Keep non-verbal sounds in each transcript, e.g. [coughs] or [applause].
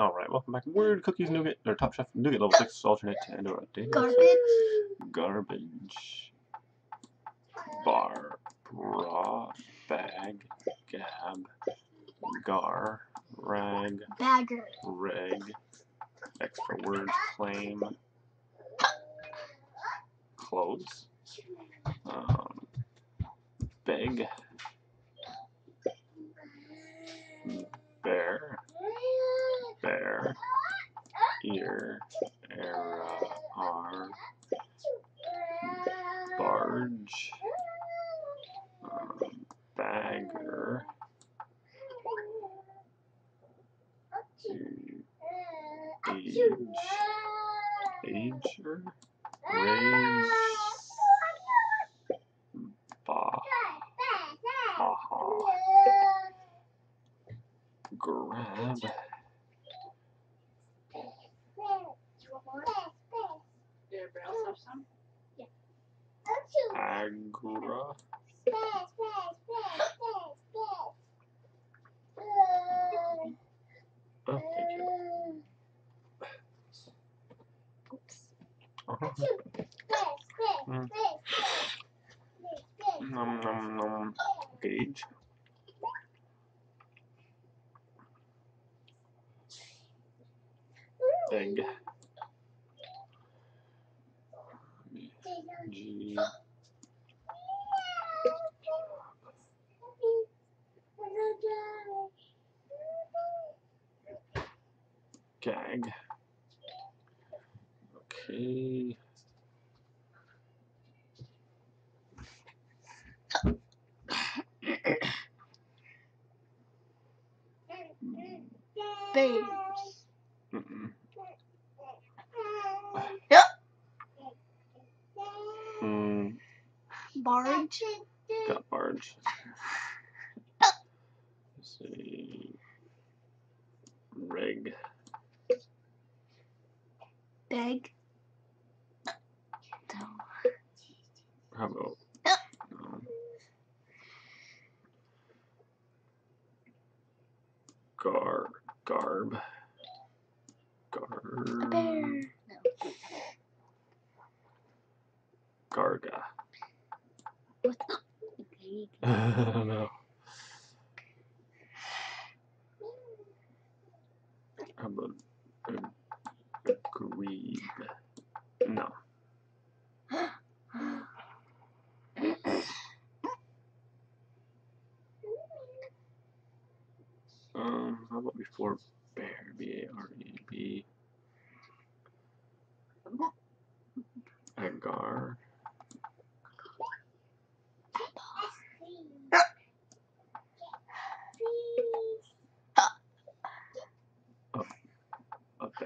Alright, welcome back. Word Cookies Nougat, or Top Chef Nougat level 6 alternate to Andor update. Garbage. Garbage. Bar. Bra. Bag. Gab. Gar. Rag. Bagger. Reg. Extra words. Claim. Clothes. Um, beg. Ear. Era. R. Barge. Um, bagger. Age. Ager. Rage. Ba. Baha. Grab. You. Oops. Uh-huh. Nom nom nom. Gauge. Egg. G. Gag. Okay. Bears. Barge. got barge. Let's see. Reg. Beg. How about um, gar garb garb Bear. No. garga What's up? I don't know how about uh, greed no. Um how about before bear? B a r e b. Agar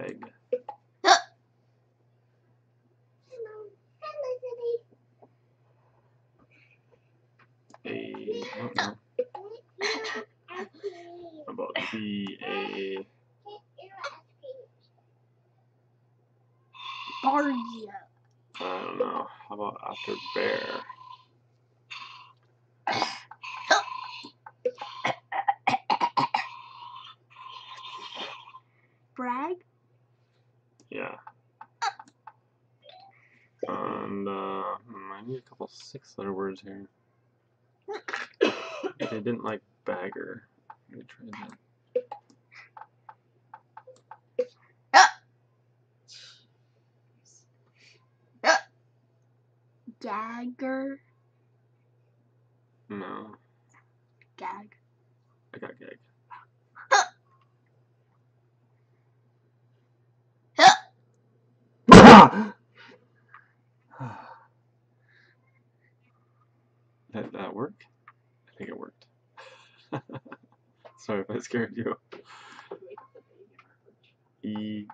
a a I don't know how about b a Barge. I don't know. How about after bear? Yeah. And uh, hmm, I need a couple six-letter words here. [coughs] They didn't like bagger. Let me try that. Gagger. No, Gag. I got gag. Did that work? I think it worked. [laughs] Sorry if I scared you. Wake up the baby in our fridge. E.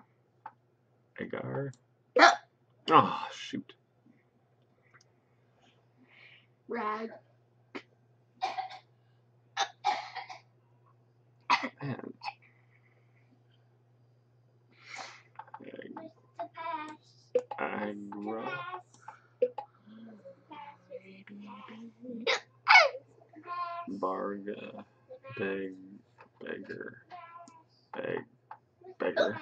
Agar. Yeah. Oh shoot. Rag. Man. Ag- Agra. Beggar. Uh, Beg. Beg. tiger.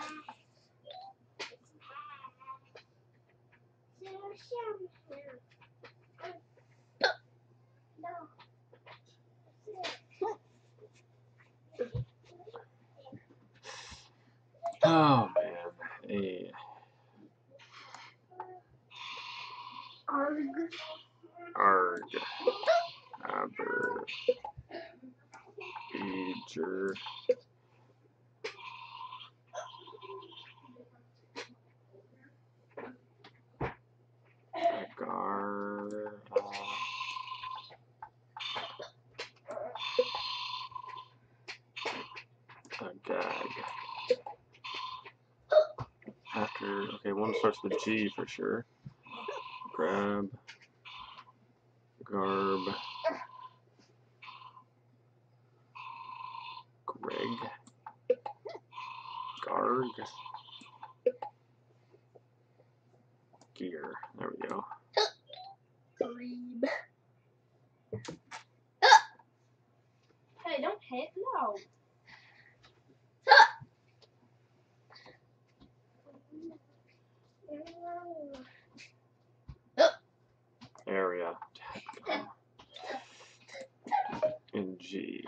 Oh man, a Arg. arg, aber, agar, uh, okay, one starts with G for sure. Grab, garb, Garg, Gear. There we go. Grebe. Hey, don't hit. No. Area. In G.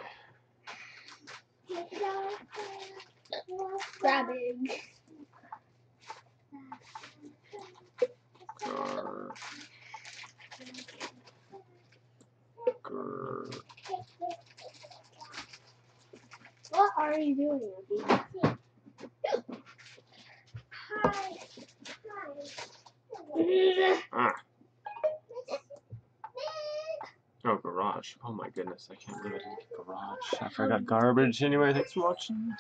Gar. Gur. What are you doing, Abby? Ah. Oh, garage. Oh my goodness, I can't believe I didn't garage. I forgot garbage. Anyway, thanks for watching.